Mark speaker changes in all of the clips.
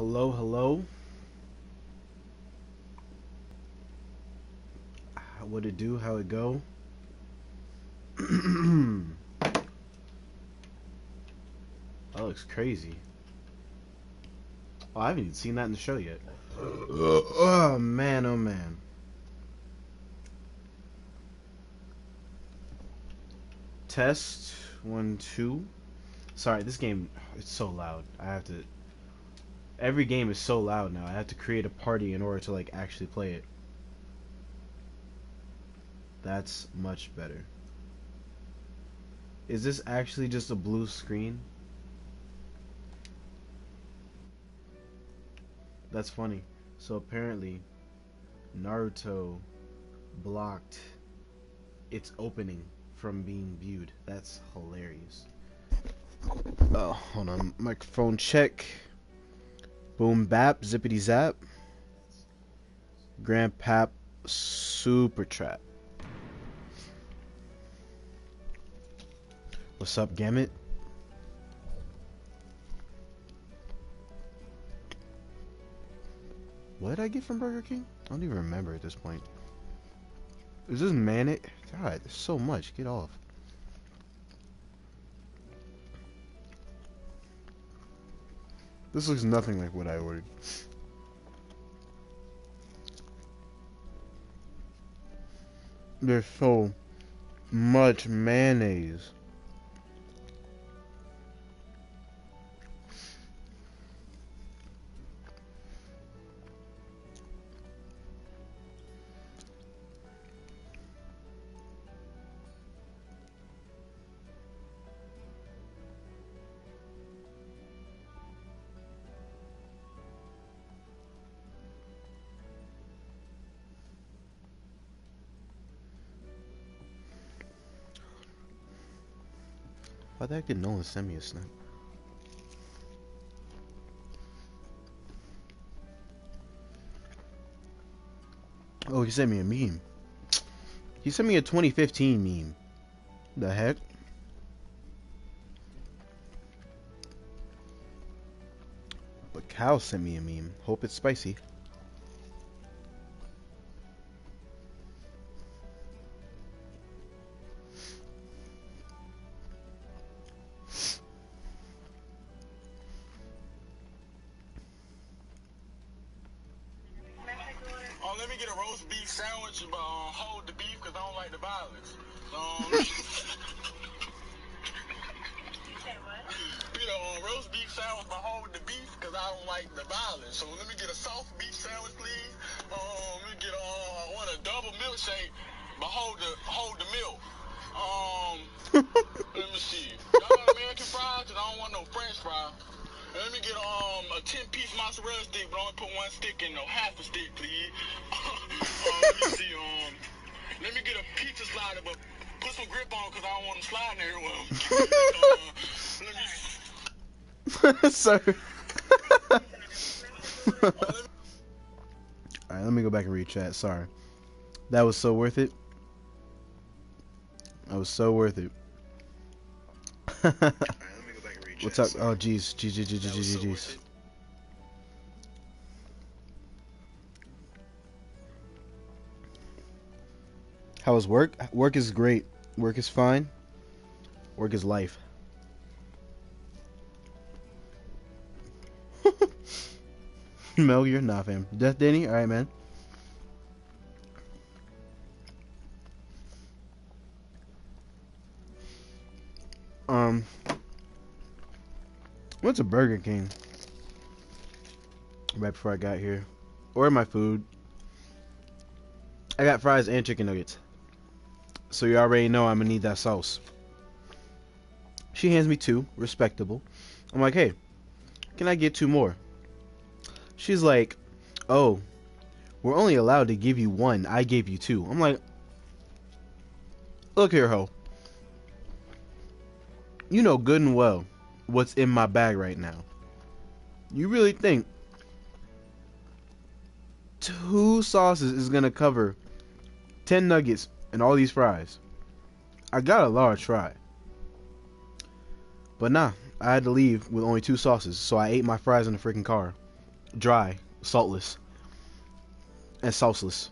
Speaker 1: hello, hello. What it do? How it go? that looks crazy. Oh, I haven't even seen that in the show yet. oh man, oh man. Test one, two. Sorry, this game it's so loud. I have to. Every game is so loud now. I have to create a party in order to like actually play it. That's much better. Is this actually just a blue screen? That's funny. So apparently, Naruto blocked its opening from being viewed. That's hilarious. Oh, hold on. Microphone check. Boom bap, zippity zap. Grandpap super trap. What's up, Gamut? What did I get from Burger King? I don't even remember at this point. Is this mayonnaise? God, there's so much. Get off. This looks nothing like what I ordered. There's so much mayonnaise. Why the heck did no one send me a snap? Oh, he sent me a meme. He sent me a 2015 meme. The heck? But Cal sent me a meme. Hope it's spicy. Sorry. That was so worth it. That was so worth it. What's up? Oh, jeez. Jeez, jeez, jeez, jeez, jeez. How was work? Work is great. Work is fine. Work is life. Mel, you're not fam. Death Danny? Alright, man. Um, went to Burger King right before I got here. Ordered my food. I got fries and chicken nuggets. So you already know I'm gonna need that sauce. She hands me two, respectable. I'm like, hey, can I get two more? She's like, oh, we're only allowed to give you one. I gave you two. I'm like, look here, ho. You know good and well what's in my bag right now. You really think two sauces is gonna cover 10 nuggets and all these fries? I got a large fry. But nah, I had to leave with only two sauces, so I ate my fries in the freaking car. dry, saltless, and sauceless.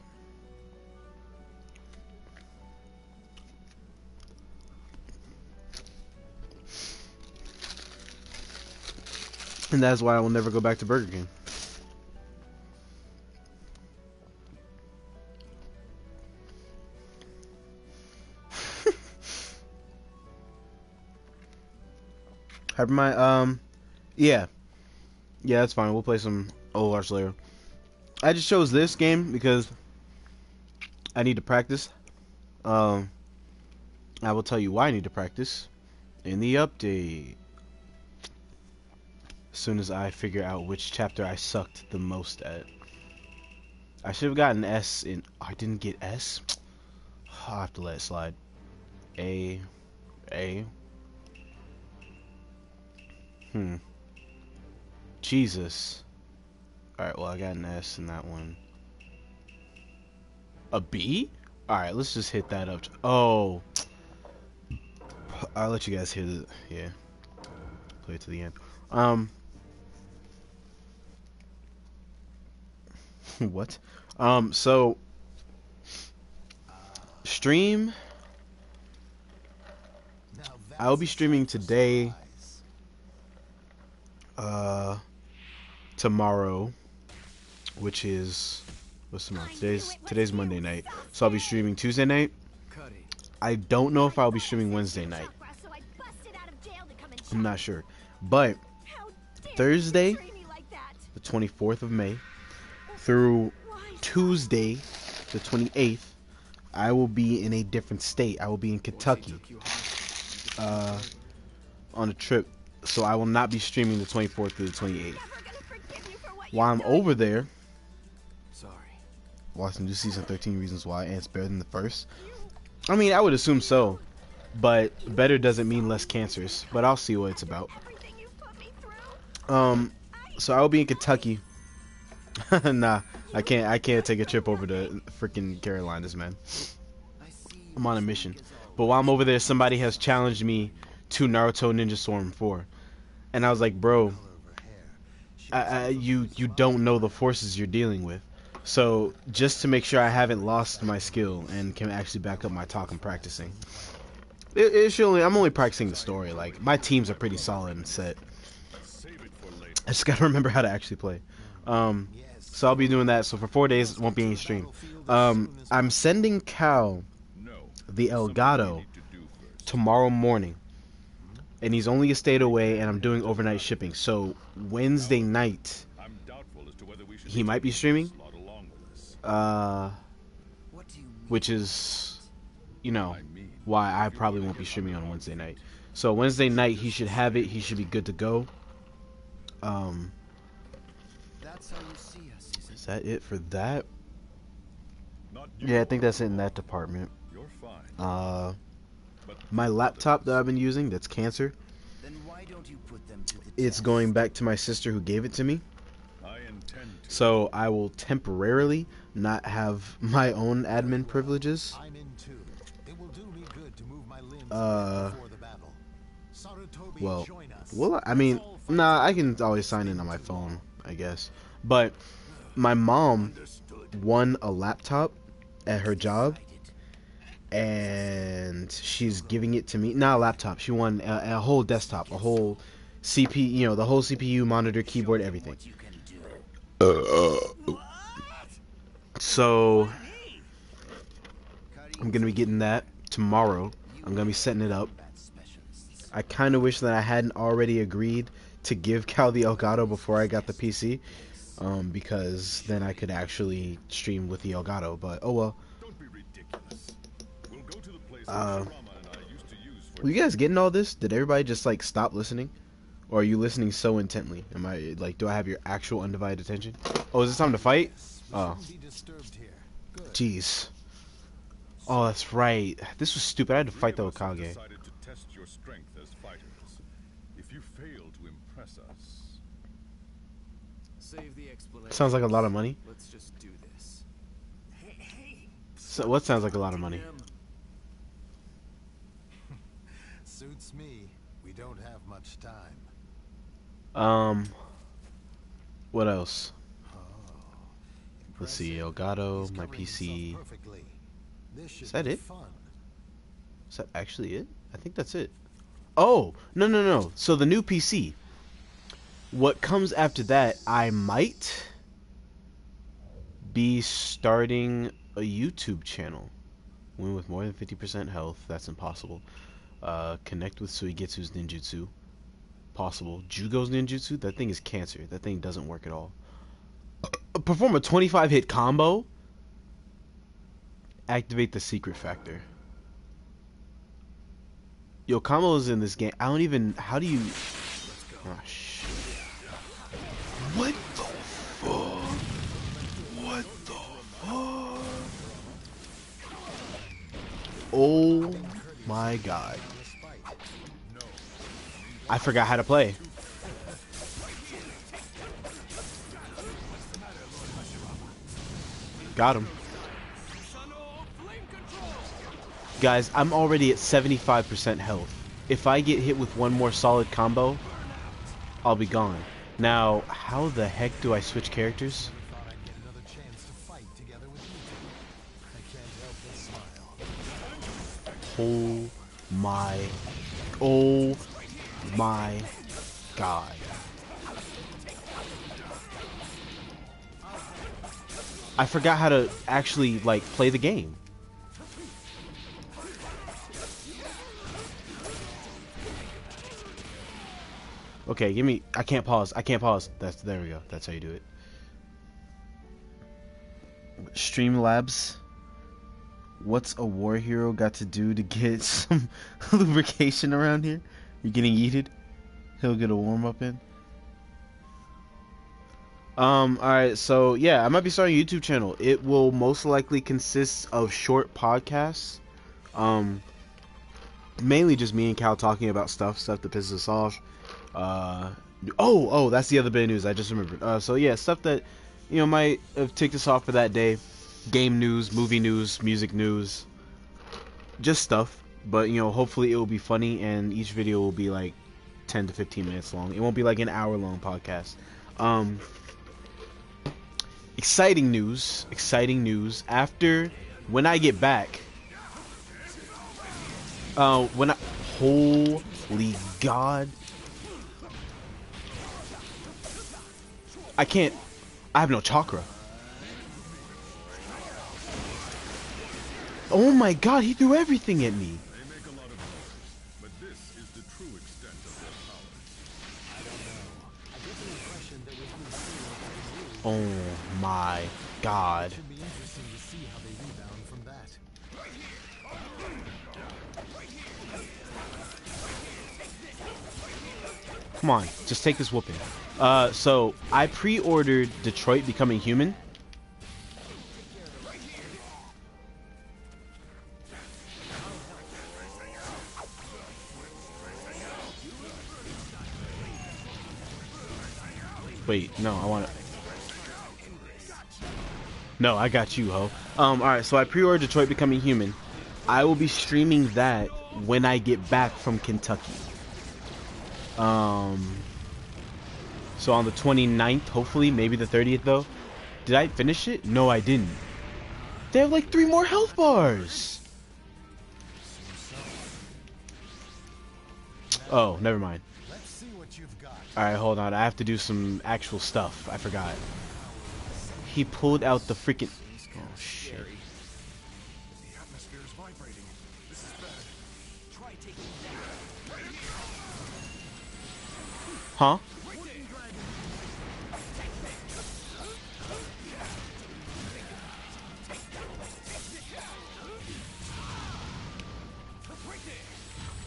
Speaker 1: And that's why I will never go back to Burger King. Have my um, yeah, yeah, that's fine. We'll play some Old Slayer. I just chose this game because I need to practice. Um, I will tell you why I need to practice in the update. Soon as I figure out which chapter I sucked the most at. I should have gotten S in. I didn't get S. I'll have to let it slide. A, A. Hmm. Jesus. Alright, well, I got an S in that one. A B? Alright, let's just hit that up. Oh. I'll let you guys hear the. Yeah. Play it to the end. Um. what? Um, so. Stream. I'll be streaming today uh, tomorrow, which is what's tomorrow? Today's today's Monday night, so I'll be streaming Tuesday night. I don't know if I'll be streaming Wednesday night. I'm not sure, but Thursday, the 24th of May, through Tuesday, the 28th, I will be in a different state. I will be in Kentucky uh, on a trip so I will not be streaming the 24th through the 28th. While I'm over there, sorry, watching new season 13 Reasons Why, and it's better than the first. I mean, I would assume so, but better doesn't mean less cancerous. But I'll see what it's about. Um, so I will be in Kentucky. nah, I can't. I can't take a trip over to freaking Carolinas, man. I'm on a mission. But while I'm over there, somebody has challenged me to Naruto Ninja Storm 4. And I was like, bro, I, I, you you don't know the forces you're dealing with. So just to make sure I haven't lost my skill and can actually back up my talk and practicing. It, it's only I'm only practicing the story. Like my teams are pretty solid and set. I just gotta remember how to actually play. Um, so I'll be doing that. So for four days, it won't be any stream. Um, I'm sending Cal the Elgato tomorrow morning and he's only a state away, and I'm doing overnight shipping. So Wednesday night, he might be streaming. Uh, which is, you know, why I probably won't be streaming on Wednesday night. So Wednesday night, he should have it. He should be good to go. Um, that it for that? Yeah, I think that's it in that department. Uh my laptop that I've been using that's cancer it's going back to my sister who gave it to me. So I will temporarily not have my own admin privileges. I'm in two they will do me good to move uh well well I mean nah I can always sign in on my phone I guess. But my mom won a laptop at her job and she's giving it to me. Not a laptop. She won a, a whole desktop, a whole CPU, you know, the whole CPU, monitor, keyboard, everything. Uh, uh, so I'm gonna be getting that tomorrow. I'm gonna be setting it up. I kind of wish that I hadn't already agreed to give Cal the Elgato before I got the PC, um, because then I could actually stream with the Elgato. But oh well. Uh, were you guys getting all this? Did everybody just like stop listening? Or are you listening so intently? Am I like do I have your actual undivided attention? Oh, is it time to fight? Oh. Jeez. Oh, that's right. This was stupid. I had to fight the Hokage. Sounds like a lot of money. So what sounds like a lot of money?
Speaker 2: Suits me. We don't have much time.
Speaker 1: Um. What else? Let's see, Elgato, my PC. Is that it? Is that actually it? I think that's it. Oh, no, no, no. So the new PC. What comes after that, I might be starting a YouTube channel. Win with more than 50% health. That's impossible. Uh, connect with Suigetsu's ninjutsu. Possible. Jugo's ninjutsu. That thing is cancer. That thing doesn't work at all. Uh, perform a 25 hit combo. Activate the secret factor. Yo, combos in this game. I don't even. How do you? Oh. What the fuck? What the fuck? Oh my god. I forgot how to play. Got him. Guys, I'm already at 75% health. If I get hit with one more solid combo, I'll be gone. Now, how the heck do I switch characters? Oh my, oh my god. I forgot how to actually, like, play the game. Okay, give me. I can't pause. I can't pause. That's there we go. That's how you do it. Streamlabs. What's a war hero got to do to get some lubrication around here? You're getting yeeted. He'll get a warm up in. Um. All right. So yeah, I might be starting a YouTube channel. It will most likely consist of short podcasts. Um. Mainly just me and Cal talking about stuff, stuff that pisses us off uh, oh, oh, that's the other bit of news I just remembered. Uh, so yeah, stuff that you know might have ticked us off for that day. Game news, movie news, music news, just stuff. But you know, hopefully it will be funny, and each video will be like 10 to 15 minutes long. It won't be like an hour long podcast. Um, exciting news! Exciting news! After when I get back, uh, when I holy God I can't. I have no chakra. Oh my god, he threw everything at me. Oh my god. Come on, just take this whooping. Uh, so I pre-ordered Detroit Becoming Human. Wait, no, I want to. No, I got you, ho. Um, alright, so I pre-ordered Detroit Becoming Human. I will be streaming that when I get back from Kentucky. Um, so on the 29th, hopefully, maybe the 30th though. Did I finish it? No, I didn't. They have like three more health bars. Oh, never mind. Alright, hold on. I have to do some actual stuff. I forgot. He pulled out the freaking... Oh, shit. Huh?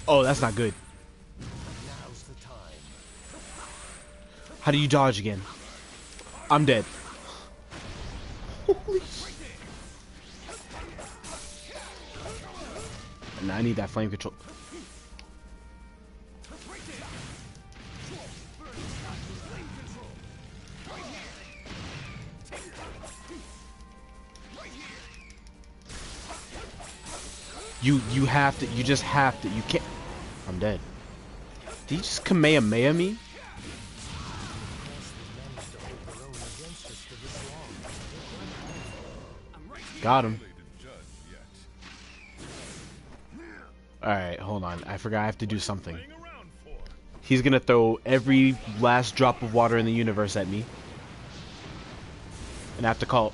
Speaker 1: Oh, that's not good. How do you dodge again? I'm dead. Holy and I need that flame control. You you have to you just have to you can't I'm dead. Did he just Kamehameha me? Got him. Alright, hold on. I forgot I have to do something. He's gonna throw every last drop of water in the universe at me. And I have to call.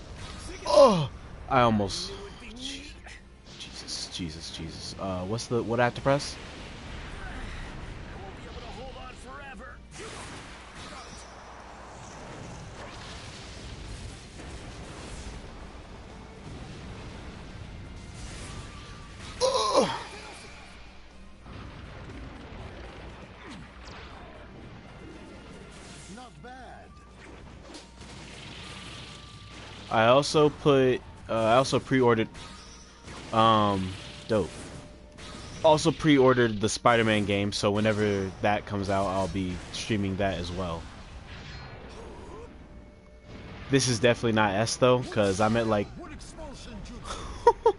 Speaker 1: Oh! I almost. Jesus, Jesus, Jesus. Uh, what's the. What I have to press? I also put, uh, I also pre-ordered, um, dope. Also pre-ordered the Spider-Man game, so whenever that comes out, I'll be streaming that as well. This is definitely not S though, cause I'm at like.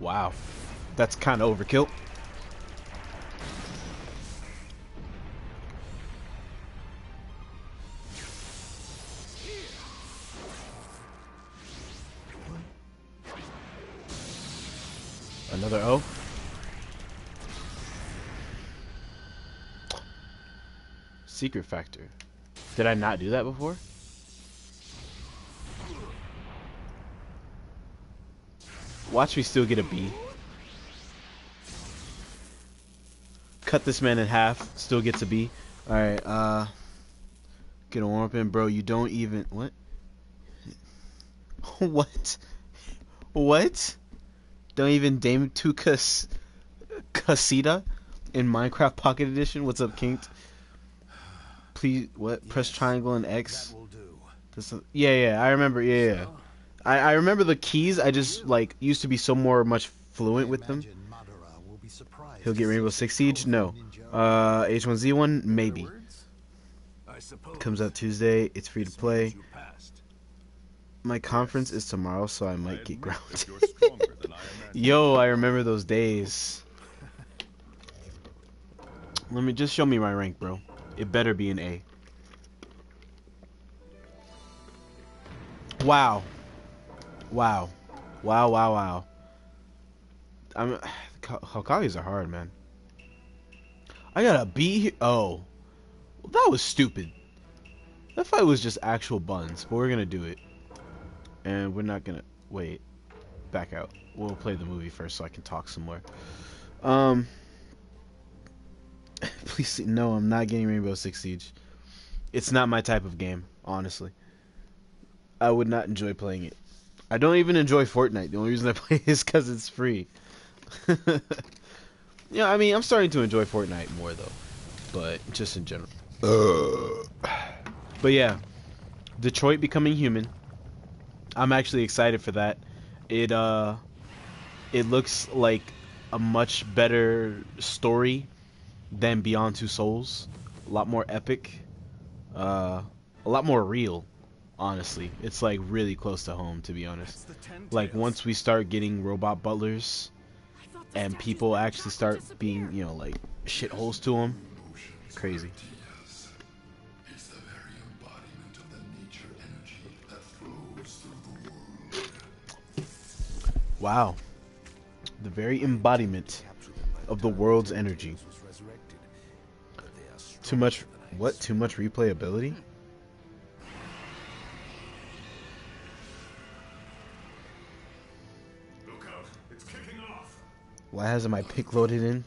Speaker 1: wow, that's kind of overkill. Secret factor. Did I not do that before? Watch me still get a B. Cut this man in half, still gets a B. Alright, uh... Get a warm up in, bro. You don't even... What? what? What? Don't even Dame to Cas Casita in Minecraft Pocket Edition. What's up, Kinked? Please, what? Yes, Press triangle and X. This, yeah, yeah, I remember. Yeah, yeah. I, I remember the keys. I just like used to be so more much fluent with them. He'll get Rainbow Six Siege. No. Uh, H1Z1 maybe. Comes out Tuesday. It's free to play. My conference is tomorrow, so I might get grounded. Yo, I remember those days. Let me just show me my rank, bro. It better be an A. Wow. Wow. Wow, wow, wow. I'm Hokages are hard, man. I got a B here. Oh. Well, that was stupid. That fight was just actual buns, but we're gonna do it. And we're not gonna wait. Back out. We'll play the movie first so I can talk some more. Um Please no, I'm not getting Rainbow Six Siege. It's not my type of game, honestly. I would not enjoy playing it. I don't even enjoy Fortnite. The only reason I play is because it's free. yeah, I mean, I'm starting to enjoy Fortnite more though, but just in general. Uh. But yeah, Detroit becoming human. I'm actually excited for that. It uh, it looks like a much better story than Beyond Two Souls. A lot more epic. Uh, a lot more real. Honestly, it's like really close to home. To be honest, like once we start getting robot butlers, and people actually start being, you know, like shitholes to them, crazy. Wow. The very embodiment of the world's energy. Too much. What? Too much replayability? Why hasn't my pick loaded in?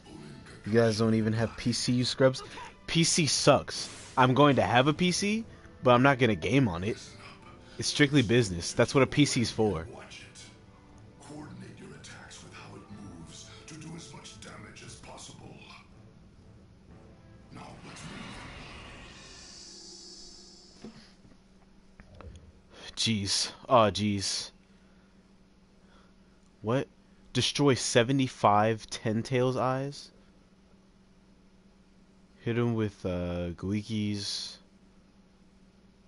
Speaker 1: You guys don't even have PC, you scrubs? PC sucks. I'm going to have a PC, but I'm not going to game on it. It's strictly business. That's what a PC's for. Jeez. Oh, jeez. What? Destroy 75 Ten Tails eyes? Hit him with uh, Guiki's...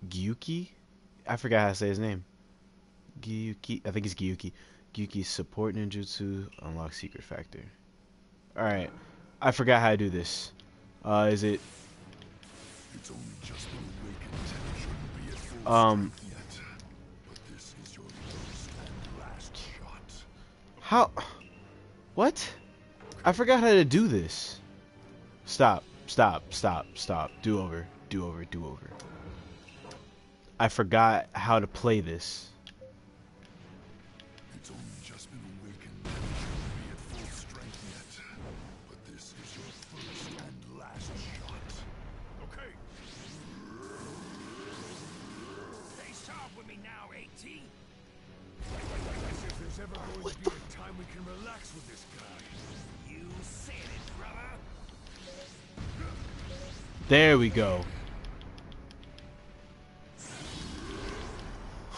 Speaker 1: Gyuki? I forgot how to say his name. Gyuki. I think it's Gyuki. Gyuki's support ninjutsu. Unlock secret factor. Alright. I forgot how to do this. Uh, is it...
Speaker 2: It's
Speaker 1: How... What? I forgot how to do this. Stop. Stop. Stop. Stop. Do over. Do over. Do over. I forgot how to play this. There we go.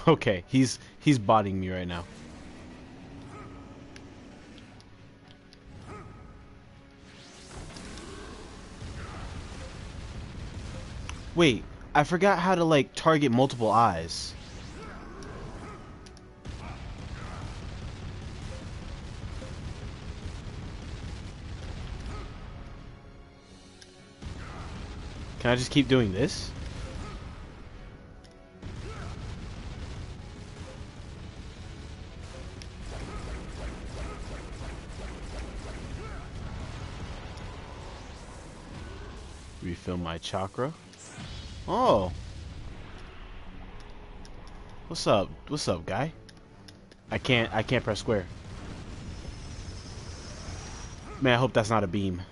Speaker 1: Okay, he's he's botting me right now. Wait, I forgot how to like target multiple eyes. Can I just keep doing this? Refill my chakra. Oh. What's up? What's up, guy? I can't I can't press square. Man, I hope that's not a beam.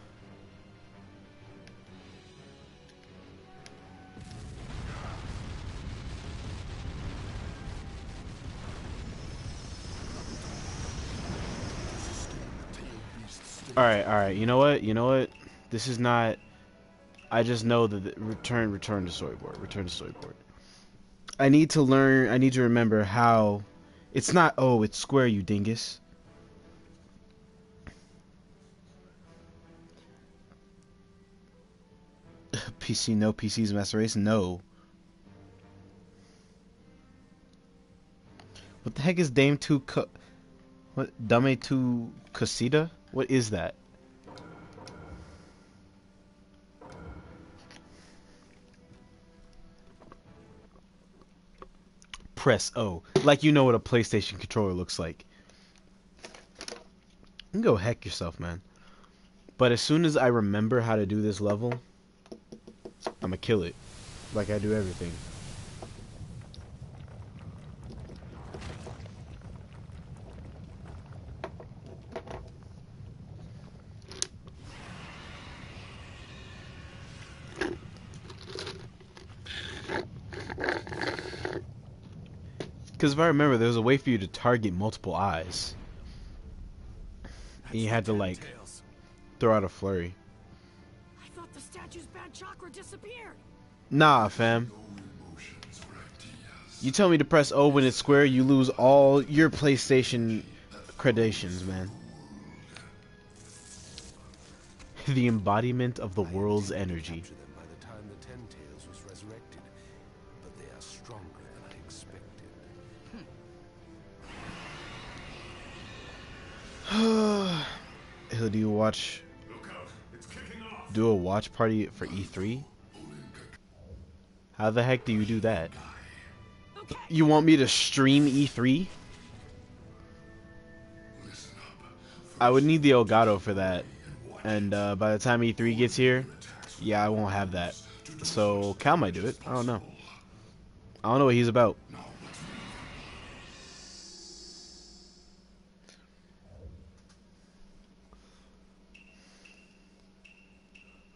Speaker 1: All right, all right. You know what? You know what? This is not. I just know that the, return, return to storyboard, return to storyboard. I need to learn. I need to remember how. It's not. Oh, it's square, you dingus. PC no PC's master race no. What the heck is Dame two? Co- what Dame two Casita? What is that? Press O. Like you know what a PlayStation controller looks like. You can go heck yourself, man. But as soon as I remember how to do this level, I'ma kill it. Like I do everything. Because if I remember, there was a way for you to target multiple eyes. And you had to, like,
Speaker 3: Tails.
Speaker 1: throw out a flurry.
Speaker 4: I thought the statue's bad chakra disappeared.
Speaker 1: Nah, fam.
Speaker 2: No emotions for ideas.
Speaker 1: You tell me to press O when it's square, you lose all your PlayStation credations, man. The embodiment of the world's energy.
Speaker 5: by the time the Ten Tails was resurrected, but they are stronger than I expected.
Speaker 1: He'll do you watch
Speaker 3: Look out. It's kicking off.
Speaker 1: do a watch party for E3? How the heck do you do that? You want me to stream E3? I would need the Elgato for that. And uh, by the time E3 gets here, yeah, I won't have that. So Cal might do it. I don't know. I don't know what he's about.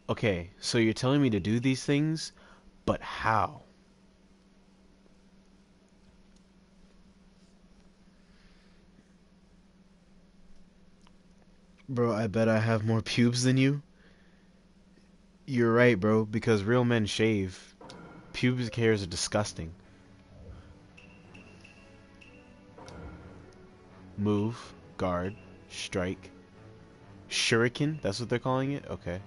Speaker 1: Okay, so you're telling me to do these things, but how? Bro, I bet I have more pubes than you. You're right, bro, because real men shave. Pubic hairs are disgusting. Move, guard, strike. Shuriken, that's what they're calling it? Okay.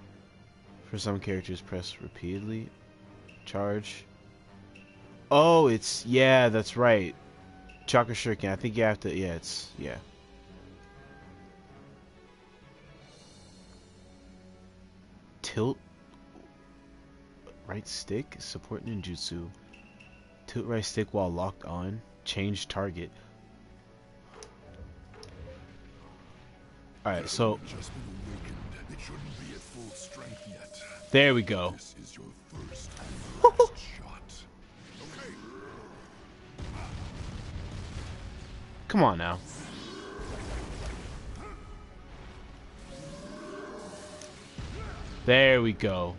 Speaker 1: For some characters, press repeatedly. Charge. Oh, it's, yeah, that's right. Chakra Shuriken, I think you have to, yeah, it's, yeah. tilt right stick, support ninjutsu. Tilt right stick while locked on. Change target. Alright, so there we go.
Speaker 2: This is your first and last shot. Okay.
Speaker 1: Come on now. There we go.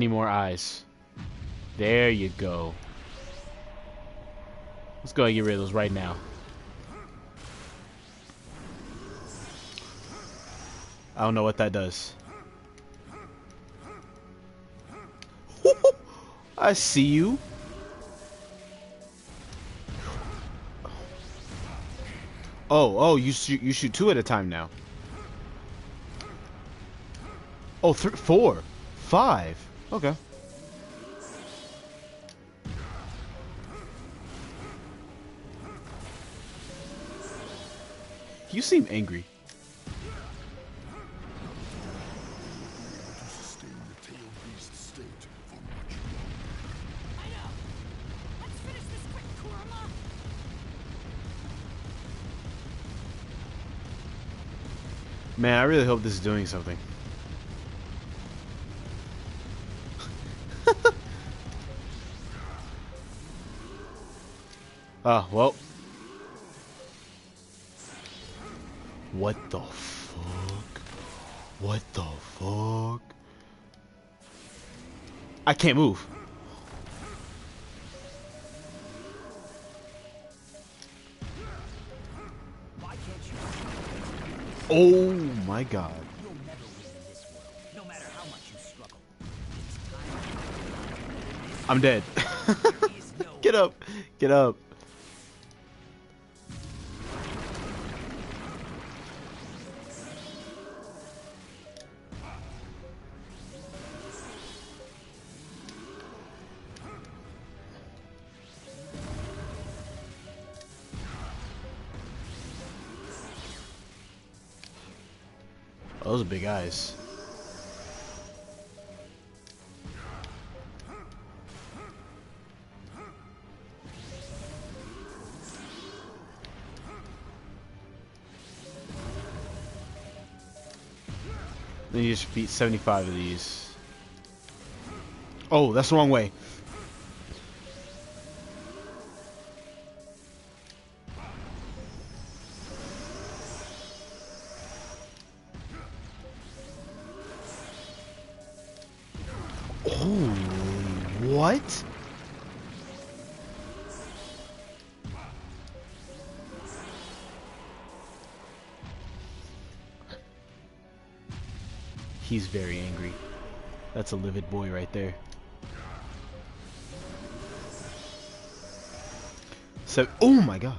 Speaker 1: Need more eyes. There you go. Let's go and get rid of those right now. I don't know what that does. I see you. Oh, oh, you shoot, you shoot two at a time now. Oh, three, four, five. Okay. You seem angry. Man, I really hope this is doing something. Ah, well. What the fuck? What the fuck? I can't move. Oh my god.
Speaker 3: No matter how much you struggle.
Speaker 1: I'm dead. Get up. Get up. Eyes. Then you just beat 75 of these. Oh, that's the wrong way. That's a livid boy right there. So, oh my god.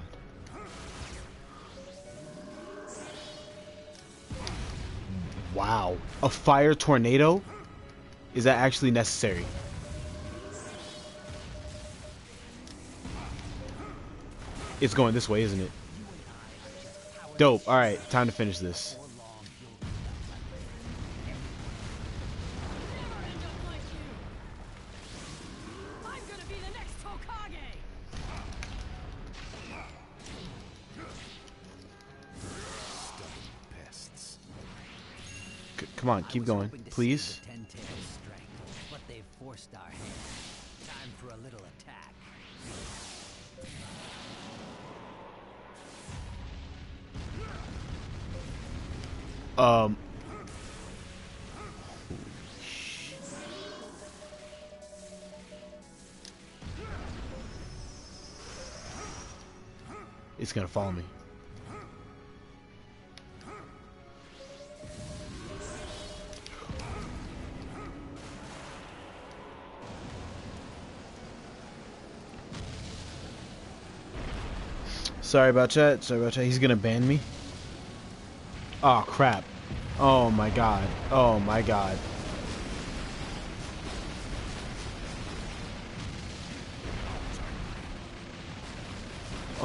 Speaker 1: Wow. A fire tornado? Is that actually necessary? It's going this way, isn't it? Dope. Alright, time to finish this. Come on, keep going, please.
Speaker 6: Ten
Speaker 1: it's gonna follow me. Sorry about that. Sorry about that. He's gonna ban me. Oh crap. Oh my god. Oh my god.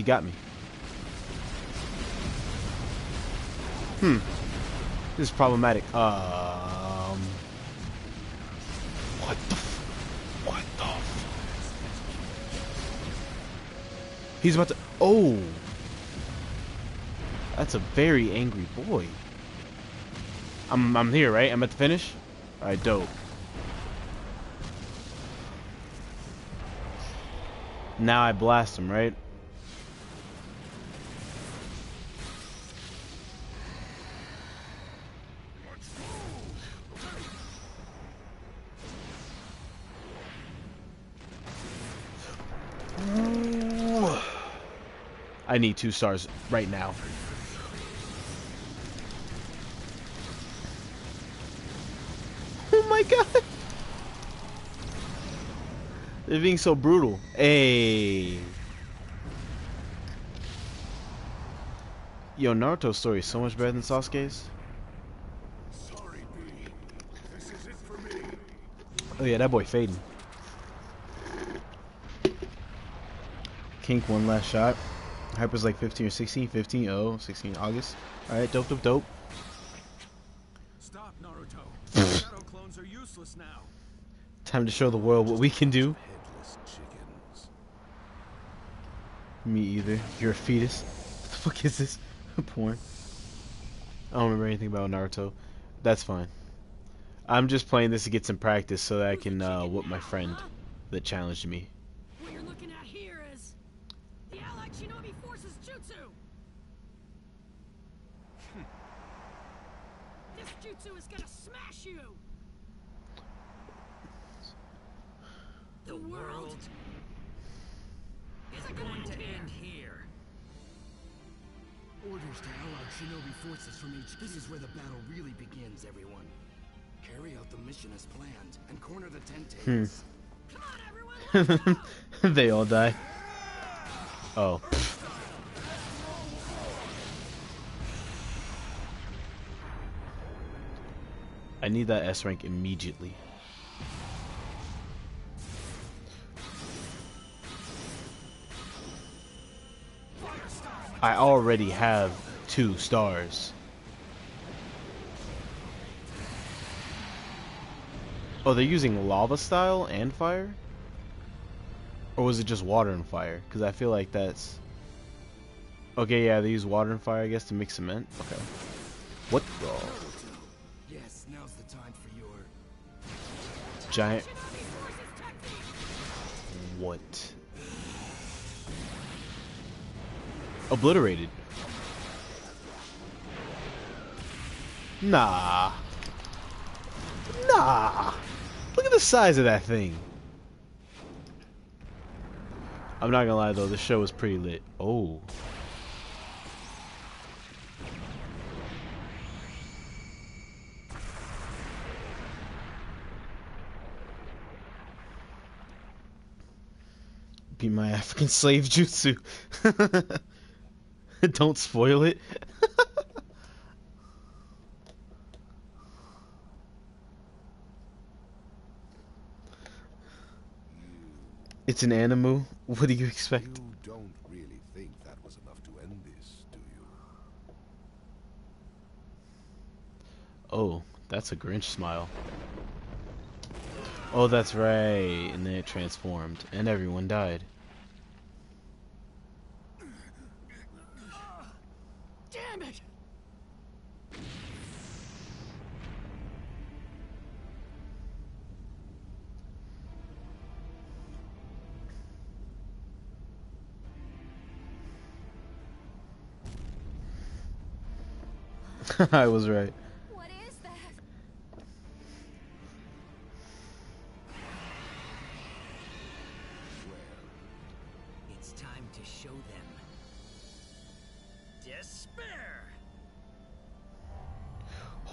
Speaker 1: He got me. Hmm. This is problematic. Um. What the What the He's about to. Oh! That's a very angry boy. I'm, I'm here, right? I'm at the finish? Alright, dope. Now I blast him, right? I need two stars right now. Oh my god! They're being so brutal. Hey. Yo, Naruto's story is so much better than Sasuke's.
Speaker 2: Sorry, B. This is it for me.
Speaker 1: Oh yeah, that boy fading. Kink one last shot. Hyper's like 15 or 16, 15, oh, 16 August. Alright, dope, dope, dope.
Speaker 3: Stop, Naruto. Shadow clones are useless now.
Speaker 1: Time to show the world what we can do. Me either. You're a fetus. What the fuck is this? Porn. I don't remember anything about Naruto. That's fine. I'm just playing this to get some practice so that I can uh, whoop my friend that challenged me.
Speaker 4: What you're looking at here is the Allied Shinobi Forces Jutsu. This jutsu is gonna smash you. The world isn't gonna end here.
Speaker 6: here.
Speaker 7: Orders to Allied Shinobi forces from HQ. This is where the battle really begins, everyone. Carry out the mission as planned and corner the Ten Tails. Hmm.
Speaker 4: Come on, everyone.
Speaker 1: they all die. Oh. I need that S rank immediately. I already have two stars. Oh, they're using lava style and fire? Or was it just water and fire? Because I feel like that's... Okay, yeah, they use water and fire, I guess, to make cement. Okay. What the... Giant...
Speaker 4: Shinobi Forces technique.
Speaker 1: What? Obliterated. Nah. Nah. Look at the size of that thing. I'm not gonna lie though, the show was pretty lit. Oh. be my African slave jutsu. Don't spoil it. It's an animal. What do you expect?
Speaker 5: You don't really think that was enough to end this, do you?
Speaker 1: Oh, that's a Grinch smile. Oh, that's right. And then it transformed, and everyone died. I was right.
Speaker 8: What is that?
Speaker 6: It's time to show them. Despair!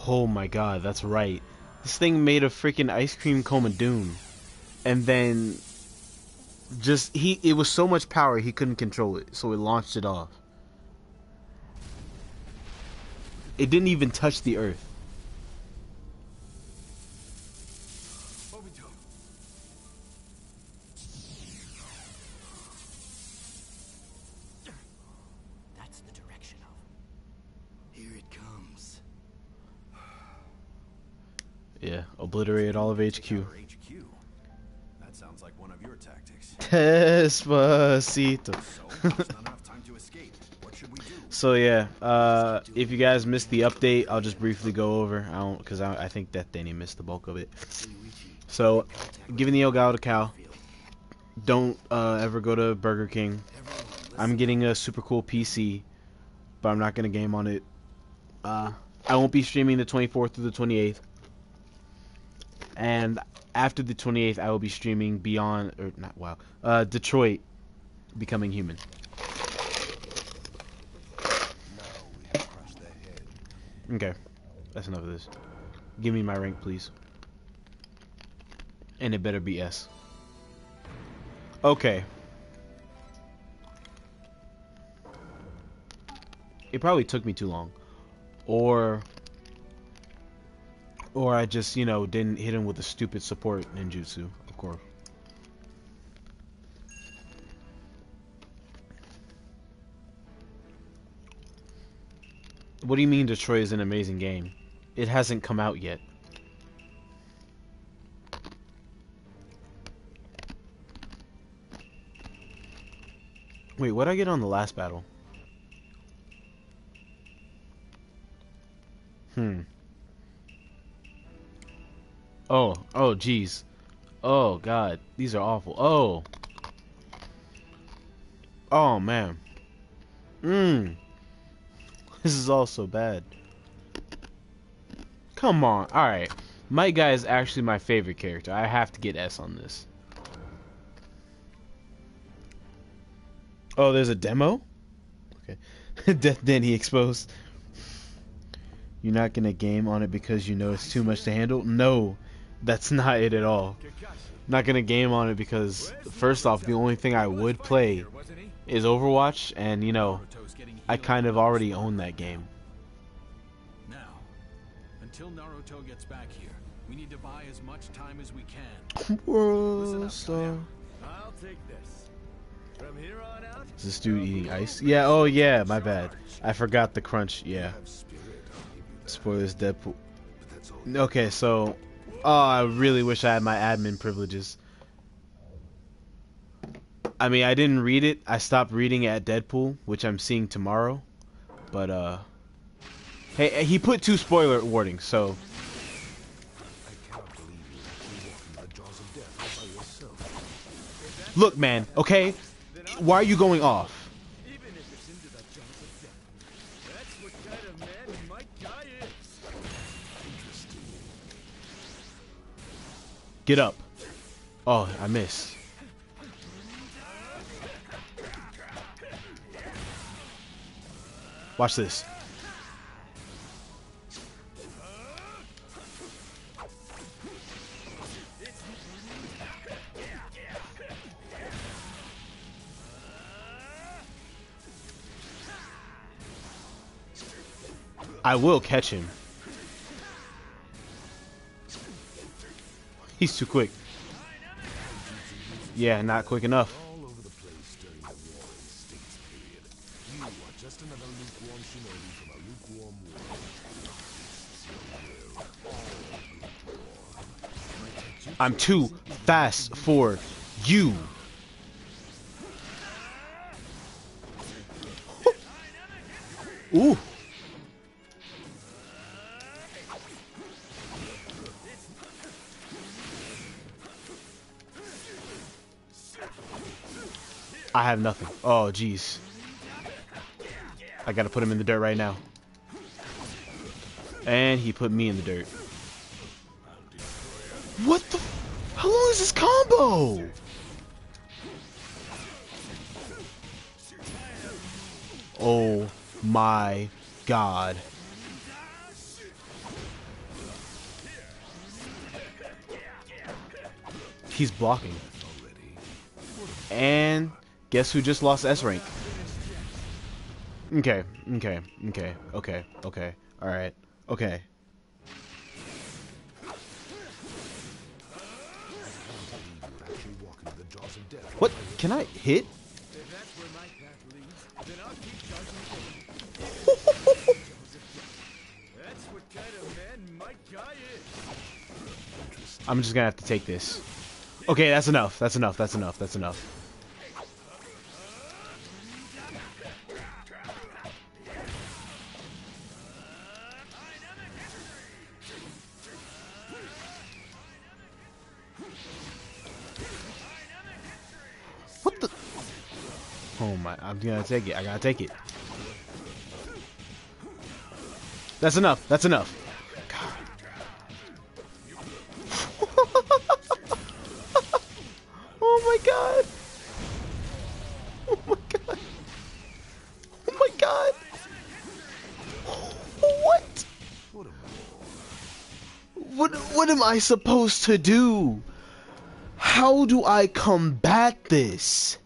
Speaker 1: Oh my god, that's right. This thing made a freaking ice cream cone of doom. And then just he it was so much power he couldn't control it, so it launched it off. It didn't even touch the earth.
Speaker 6: That's the direction of.
Speaker 7: Here it comes.
Speaker 1: Yeah, obliterated all of HQ.
Speaker 5: Our HQ. That sounds like one of your tactics.
Speaker 1: Despacito.
Speaker 5: So
Speaker 1: yeah, uh, if you guys missed the update, I'll just briefly go over. I don't, cause I, I think that Danny missed the bulk of it. So, giving the Elgato. To Cal. Don't uh, ever go to Burger King. I'm getting a super cool PC, but I'm not gonna game on it. Uh, I won't be streaming the 24th through the 28th, and after the 28th, I will be streaming Beyond or not. Wow, uh, Detroit, Becoming Human.
Speaker 5: Now we have crushed their head.
Speaker 1: Okay, that's enough of this. Give me my rank, please. And it better be S. Okay. It probably took me too long. Or... Or I just, you know, didn't hit him with a stupid support ninjutsu, of course. What do you mean Detroit is an amazing game? It hasn't come out yet. Wait, what would I get on the last battle? Hmm. Oh, oh, jeez. Oh, God. These are awful. Oh. Oh, man. Mmm. This is all so bad. Come on. Alright. Might Guy is actually my favorite character. I have to get S on this. Oh, there's a demo? Okay. Death Denny exposed. You're not gonna game on it because you know it's too much to handle? No, that's not it at all. Not gonna game on it because, first off, the only thing I would play is Overwatch, and you know, I kind of already own that game.
Speaker 5: Now, until Naruto gets back here, we need to buy as much time as we can.
Speaker 1: World star.
Speaker 3: I'll take this. From here on out,
Speaker 1: Is this dude eating ice? Yeah, oh yeah, my bad. I forgot the crunch, yeah.
Speaker 5: Have spirit, I'll give you that.
Speaker 1: Spoilers, Deadpool.
Speaker 5: But that's all.
Speaker 1: Okay, so, oh, I really wish I had my admin privileges. I mean, I didn't read it. I stopped reading at Deadpool, which I'm seeing tomorrow. But, uh, hey, he put two spoiler warnings, so, look, man, okay? Why are you going off? Get up. Oh, I missed. Watch this. I will catch him. He's too quick. Yeah, not quick enough. I'm too fast for you. Ooh. I have nothing. Oh, jeez. I gotta put him in the dirt right now. And he put me in the dirt. Is combo? Oh my god. He's blocking. And guess who just lost S rank? Okay, okay, okay, okay, okay. Alright, okay. What? Can I hit? I'm just gonna have to take this. Okay, that's enough. That's enough. That's enough. That's enough. Gonna take it. I gotta take it. That's enough. That's enough. oh my god! Oh my god! Oh my god! What? What? What am I supposed to do? How do I combat this?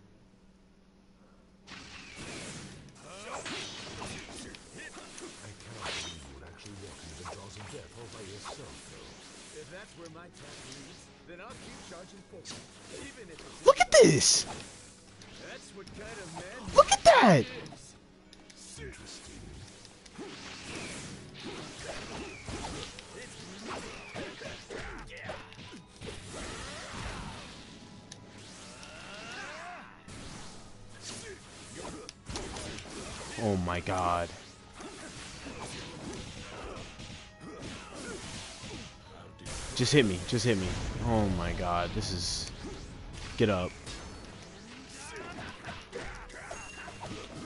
Speaker 1: Just hit me. Just hit me. Oh my god. This is... Get up.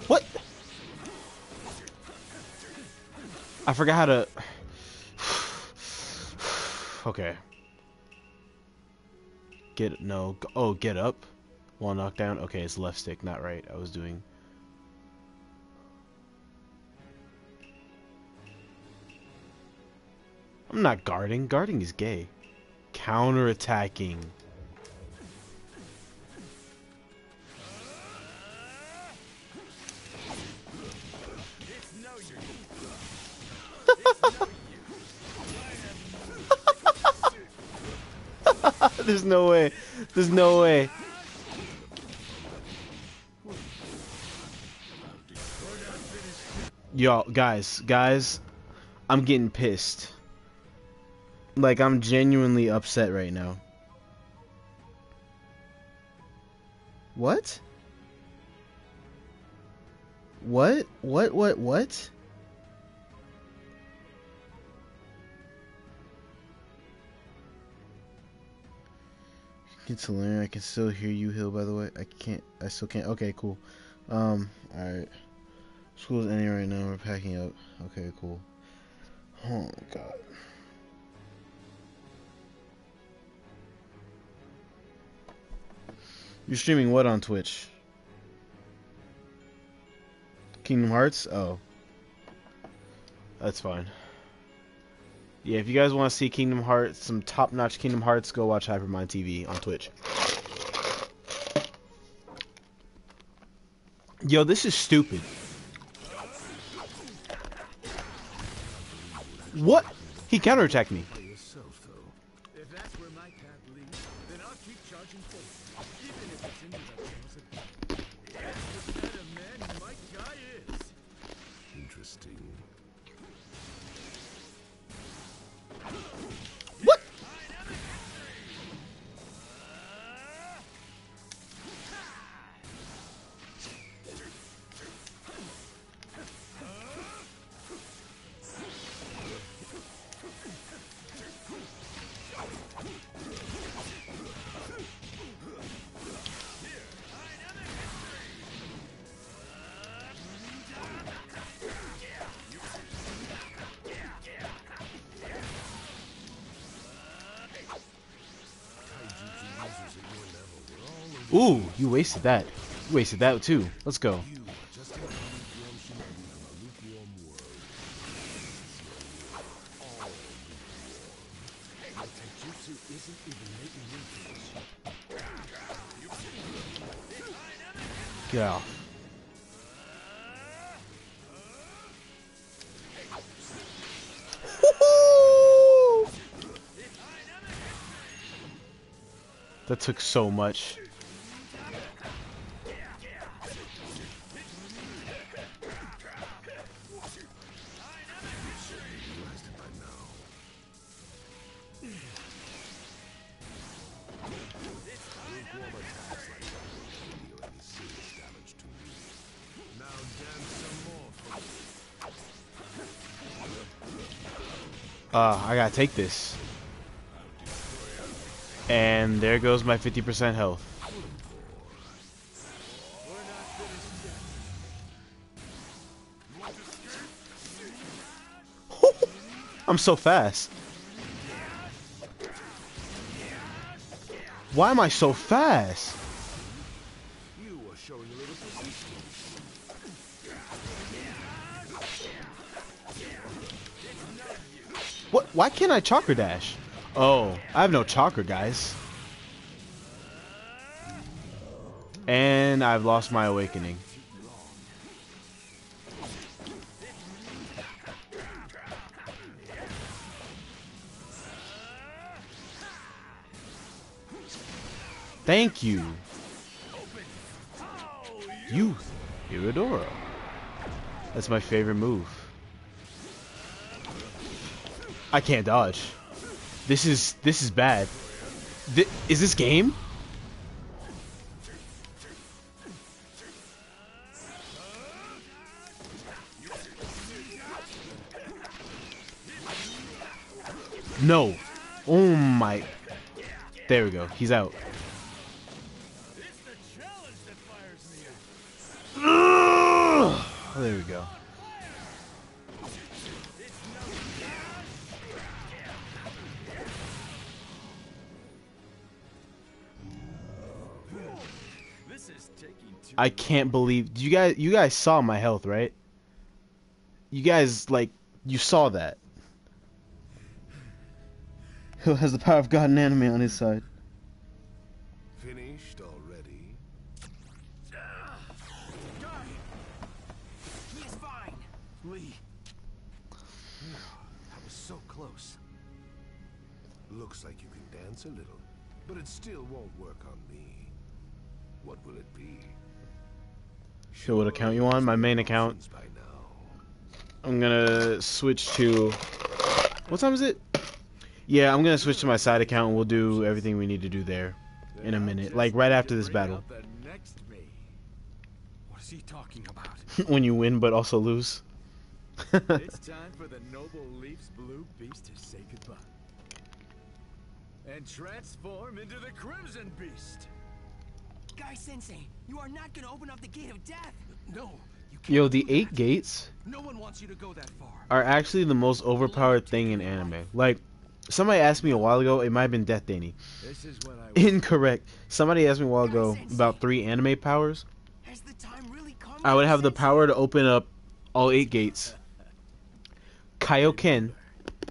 Speaker 1: What? I forgot how to... okay. Get... No. Oh, get up? While knockdown. Okay, it's left stick, not right. I was doing... I'm not guarding. Guarding is gay. Counter-attacking. There's no way. There's no way. Yo, guys, guys, I'm getting pissed. Like, I'm genuinely upset right now. What? What? What? What? What? To learn. I can still hear you, Hil. By the way, I can't. I still can't. Okay, cool. Um. All right. School's ending right now. We're packing up. Okay, cool. Oh my God. You're streaming what on Twitch? Kingdom Hearts? Oh. That's fine. Yeah, if you guys want to see Kingdom Hearts, some top-notch Kingdom Hearts, go watch Hypermind TV on Twitch. Yo, this is stupid. What? He counterattacked me. Ooh, you wasted that. You wasted that too. Let's go. Out. That took so much. Take this. And there goes my 50% health. I'm so fast. Why am I so fast? Why can't I chakra dash? Oh, I have no chakra, guys. And I've lost my awakening. Thank you. Youth, Hirudora. That's my favorite move. I can't dodge. This is this is bad. Thi- is this game? No. Oh my. There we go. He's out. There we go. I can't believe you guys you guys saw my health, right? You guys like you saw that. Who has the power of God and anime on his side?
Speaker 2: Finished already?
Speaker 7: He is fine. Lee. That was so close.
Speaker 2: Looks like you can dance a little, but it still won't work on me. What will it be?
Speaker 1: So what account you on? My main account. I'm gonna switch to what time is it? Yeah, I'm gonna switch to my side account and we'll do everything we need to do there in a minute. Like right after this battle.
Speaker 5: What is he talking about?
Speaker 1: when you win but also lose.
Speaker 3: it's time for the noble Leaf's blue beast to say goodbye. And transform into the Crimson Beast.
Speaker 7: Guy Sensei, you are not gonna open up the gate of death.
Speaker 3: No, you can't.
Speaker 1: Yo, the eight gates
Speaker 3: No one wants you to go that far.
Speaker 1: are actually the most overpowered thing in anime. Like somebody asked me a while ago, it might have been Death Danny.
Speaker 3: This is what I
Speaker 1: Incorrect. Somebody asked me a while ago about three anime powers.
Speaker 7: Has the time really come?
Speaker 1: I would have the power to open up all eight gates. Kaioken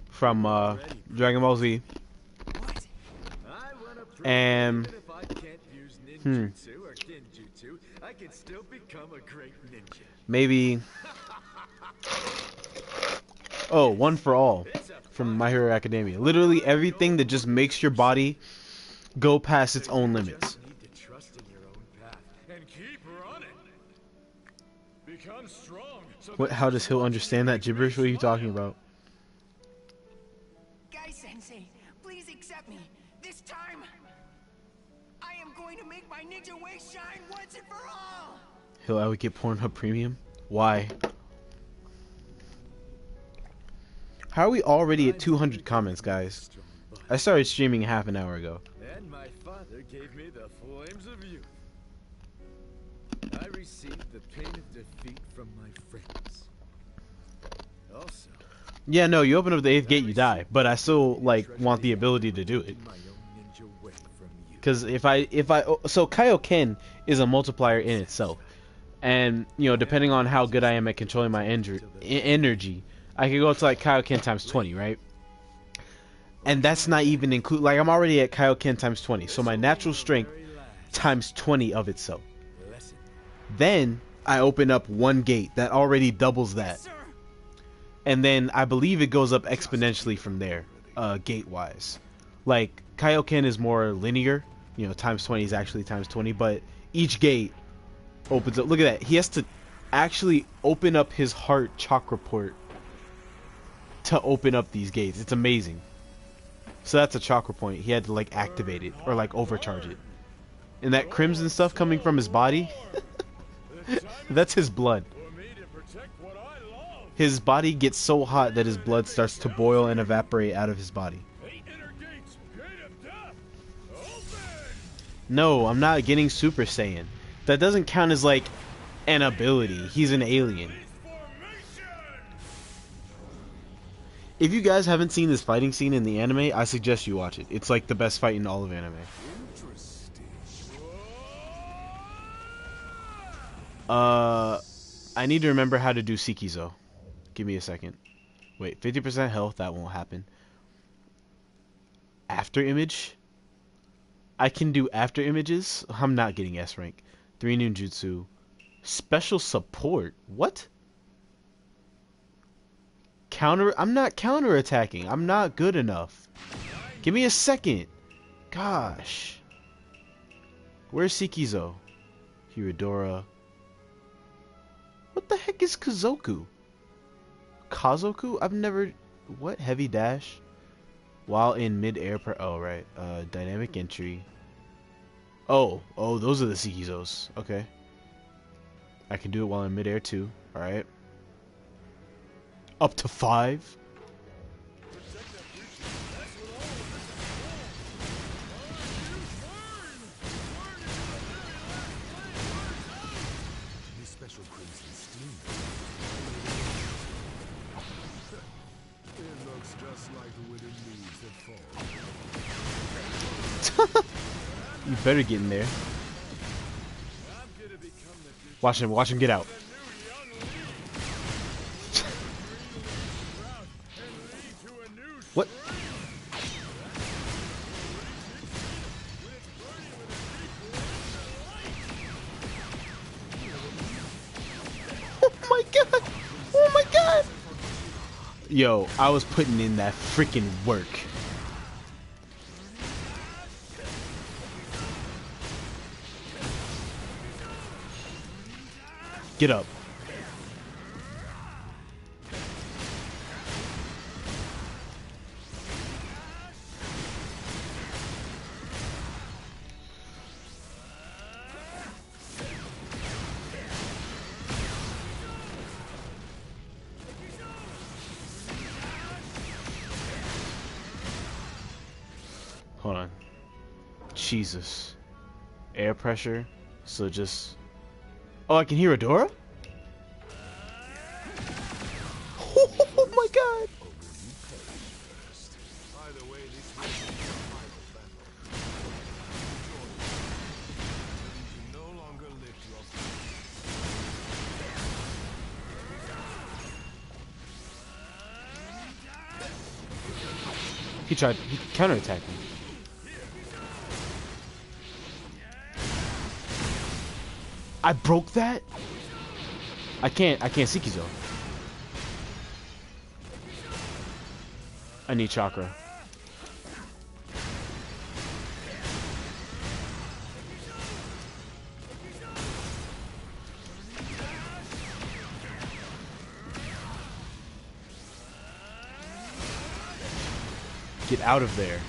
Speaker 1: from uh, Dragon Ball Z.
Speaker 7: What?
Speaker 3: I wanna prove
Speaker 1: And-
Speaker 3: that even if I can't use
Speaker 1: Hmm.
Speaker 3: or genjutsu, I can still become a great ninja.
Speaker 1: Maybe. Oh, one for all from My Hero Academia. Literally everything that just makes your body go past its own limits.
Speaker 3: just need to trust in your own path and keep running. Become strong.
Speaker 1: What? How does Hil understand that gibberish? What are you talking about?
Speaker 7: To make my ninja way shine once and for all.
Speaker 1: Hil advocate Pornhub Premium? Why? How are we already at 200 comments, guys? I started streaming half an hour ago.
Speaker 3: And my father gave me the flames of youth. I received the pain of defeat from my friends. Also,
Speaker 1: Yeah, no, you open up the eighth gate, you die. But I still like want the ability to do it. Because if I if I so Kaioken is a multiplier in itself, and you know depending on how good I am at controlling my ener- e- energy, I could go to like Kaioken times twenty, right? And that's not even include like I'm already at Kaioken times twenty, so my natural strength times twenty of itself. Then I open up one gate that already doubles that, and then I believe it goes up exponentially from there, uh, gate wise. Like Kaioken is more linear, you know, times twenty is actually times twenty, but each gate opens up. Look at that. He has to actually open up his heart chakra port to open up these gates. It's amazing. So that's a chakra point. He had to like activate it or like overcharge it. And that crimson stuff coming from his body, that's his blood. His body gets so hot that his blood starts to boil and evaporate out of his body. No, I'm not getting Super Saiyan. That doesn't count as like an ability. He's an alien. If you guys haven't seen this fighting scene in the anime, I suggest you watch it. It's like the best fight in all of anime. Uh, I need to remember how to do Sekizo. Give me a second. Wait, 50% health, that won't happen. After image? I can do after images. I'm not getting S rank. Three ninjutsu. Special support. What? Counter. I'm not counter attacking. I'm not good enough. Give me a second. Gosh. Where's Sekizo? Hirudora. What the heck is Kazoku? Kazoku? I've never. What? Heavy dash? While in mid-air per oh right. Uh dynamic entry. Oh, oh those are the Sekizos. Okay. I can do it while in mid-air too. Alright. Up to five? You better get in there. Watch him, watch him get out. what? Oh my god! Oh my god! Yo, I was putting in that freaking work. Get up. Hold on. Jesus. Air pressure. So just. Oh, I can hear Adora? Oh my god!
Speaker 2: Either way, this will be the final battle. You can no longer lift your
Speaker 1: He tried. He counterattacked me. I broke that? I can't. I can't Sekizo. I need chakra. Get out of there.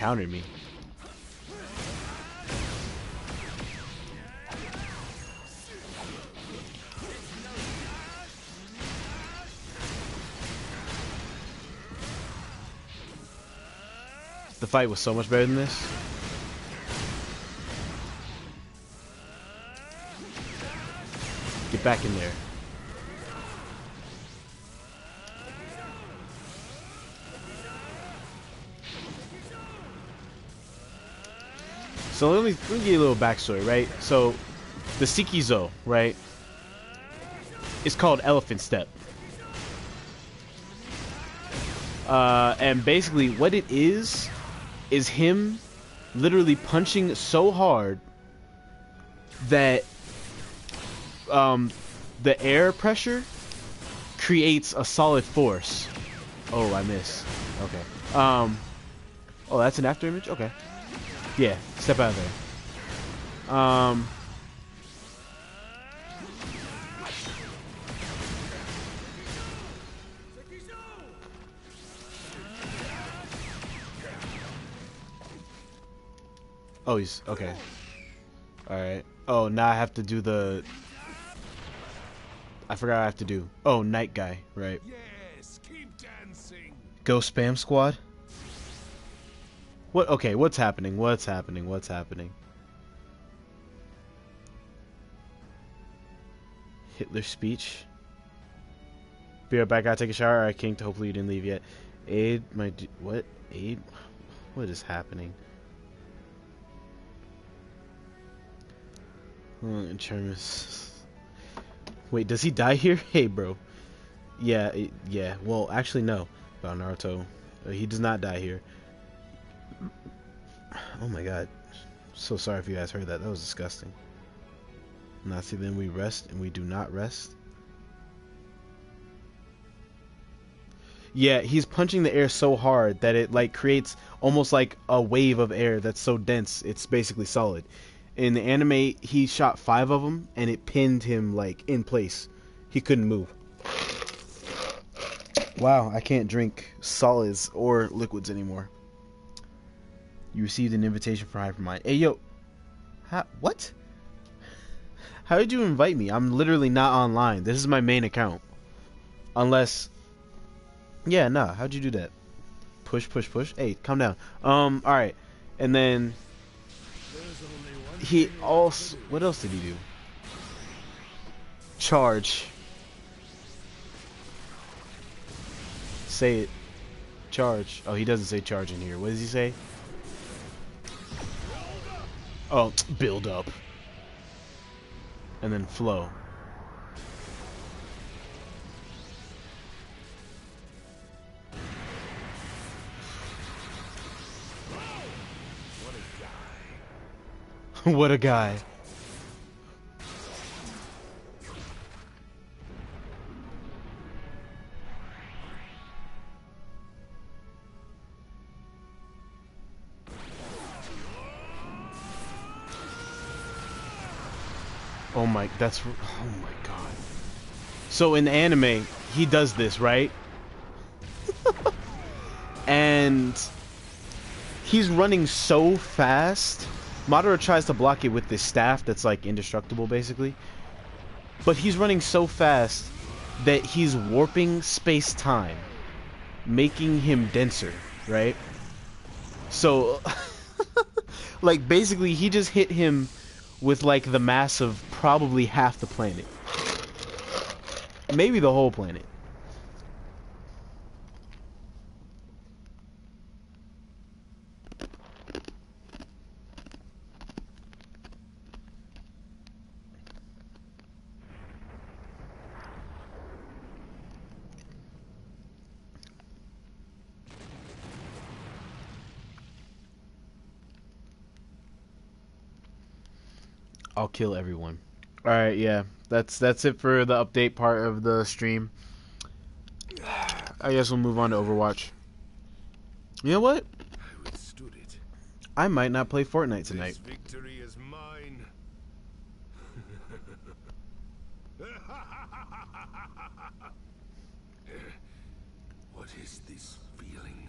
Speaker 1: Countered me. The fight was so much better than this. Get back in there. So let me, let me give you a little backstory, right? So, the Sekizo, right, is called Elephant Step. Uh, and basically, what it is, is him literally punching so hard that um, the air pressure creates a solid force. Oh, I miss. Okay. Um. Oh, that's an after image. Okay. Yeah. Step out of there. Um. Oh, he's okay. All right. Oh, now I have to do the. I forgot I have to do. Oh, night guy, right?
Speaker 3: Yes, keep dancing.
Speaker 1: Go spam squad. What? Okay, what's happening? What's happening? What's happening? Hitler speech. Be right back. I take a shower. Alright, King. Hopefully you didn't leave yet. Aid my what? Aid? What is happening? Oh, Charmus. Wait, does he die here? Hey, bro. Yeah, yeah. Well, actually, no. About Naruto, Uh, he does not die here. Oh my god. So sorry if you guys heard that. That was disgusting. Nazi, then we rest and we do not rest. Yeah, he's punching the air so hard that it like creates almost like a wave of air that's so dense it's basically solid. In the anime, he shot five of them and it pinned him like in place. He couldn't move. Wow, I can't drink solids or liquids anymore. You received an invitation for Hypermind. Hey, yo. How, what? How did you invite me? I'm literally not online. This is my main account. Unless. Yeah, nah. How'd you do that? Push, push, push. Hey, calm down. Um, alright. And then. He also. What else did he do? Charge. Say it. Charge. Oh, he doesn't say charge in here. What does he say? Oh, build up. And then flow. what a guy. Oh my, that's, oh my god. So in anime, he does this, right? and he's running so fast. Madara tries to block it with this staff that's like indestructible, basically. But he's running so fast that he's warping space-time, making him denser, right? So, like, basically, he just hit him with like the mass of probably half the planet. Maybe the whole planet. I'll kill everyone. All right, yeah. That's that's it for the update part of the stream. I guess we'll move on to Overwatch. You know what?
Speaker 3: I.
Speaker 1: I might not play Fortnite tonight.
Speaker 3: Victory is mine. what is this feeling?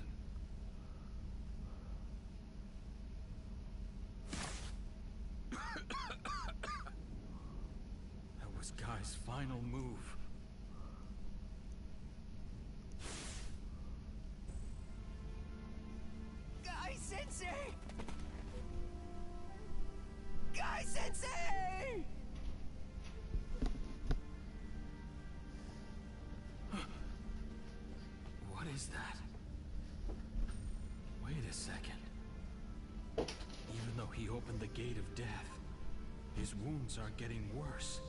Speaker 3: Final move.
Speaker 4: Guy Sensei! Guy Sensei!
Speaker 3: What is that? Wait a second. Even though he opened the gate of death, his wounds are getting worse.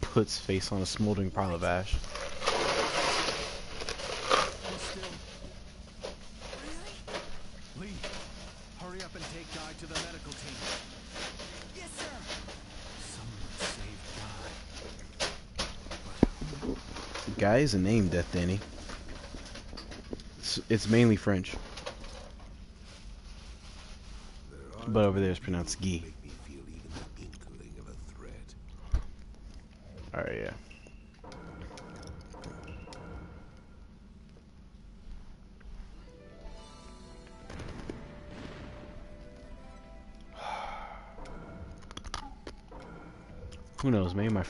Speaker 1: Puts face on a smoldering pile of ash.
Speaker 3: Lee, hurry up and take Guy to the medical team.
Speaker 4: Yes, sir!
Speaker 3: Someone saved Guy. But who?
Speaker 1: Guy is a name, Death Danny. It's, it's mainly French, but over there it's pronounced Guy.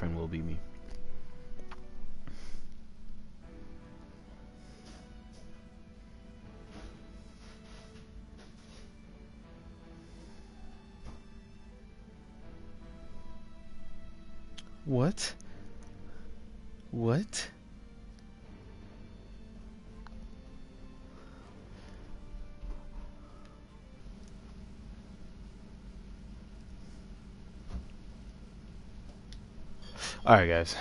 Speaker 1: Knows? Friend will be me. Alright, guys.